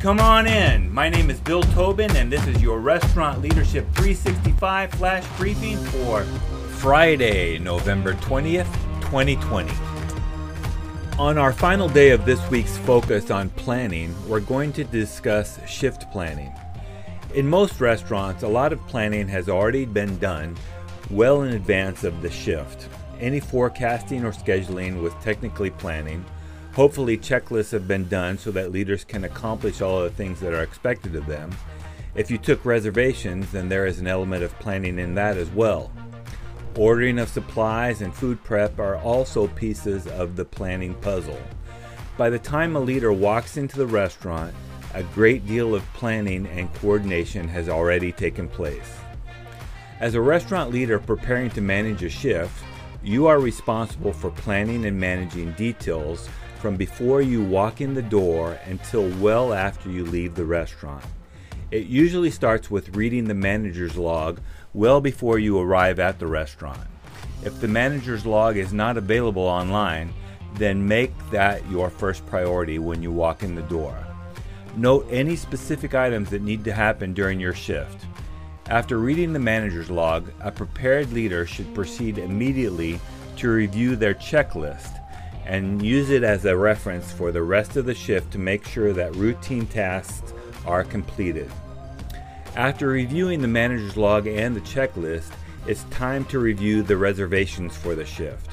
Come on in. My name is Bill Tobin, and this is your Restaurant Leadership 365 flash briefing for Friday, November 20th, 2020. On our final day of this week's focus on planning, we're going to discuss shift planning. In most restaurants, a lot of planning has already been done well in advance of the shift. Any forecasting or scheduling was technically planning Hopefully, checklists have been done so that leaders can accomplish all of the things that are expected of them. If you took reservations, then there is an element of planning in that as well. Ordering of supplies and food prep are also pieces of the planning puzzle. By the time a leader walks into the restaurant, a great deal of planning and coordination has already taken place. As a restaurant leader preparing to manage a shift, you are responsible for planning and managing details from before you walk in the door until well after you leave the restaurant. It usually starts with reading the manager's log well before you arrive at the restaurant. If the manager's log is not available online, then make that your first priority when you walk in the door. Note any specific items that need to happen during your shift. After reading the manager's log, a prepared leader should proceed immediately to review their checklist and use it as a reference for the rest of the shift to make sure that routine tasks are completed. After reviewing the manager's log and the checklist, it's time to review the reservations for the shift.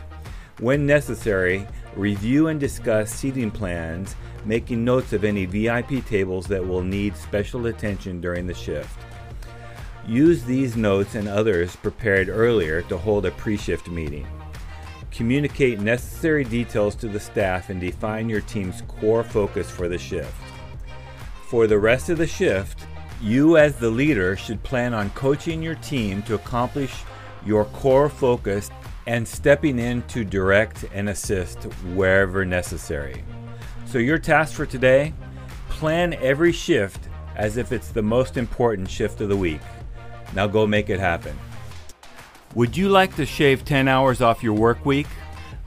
When necessary, review and discuss seating plans, making notes of any VIP tables that will need special attention during the shift. Use these notes and others prepared earlier to hold a pre shift meeting. Communicate necessary details to the staff and define your team's core focus for the shift. For the rest of the shift, you as the leader should plan on coaching your team to accomplish your core focus and stepping in to direct and assist wherever necessary. So, your task for today plan every shift as if it's the most important shift of the week. Now go make it happen. Would you like to shave 10 hours off your work week?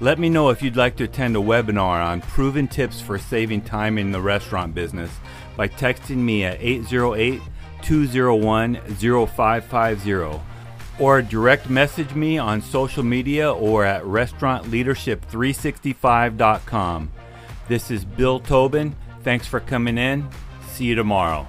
Let me know if you'd like to attend a webinar on proven tips for saving time in the restaurant business by texting me at 808 201 0550 or direct message me on social media or at restaurantleadership365.com. This is Bill Tobin. Thanks for coming in. See you tomorrow.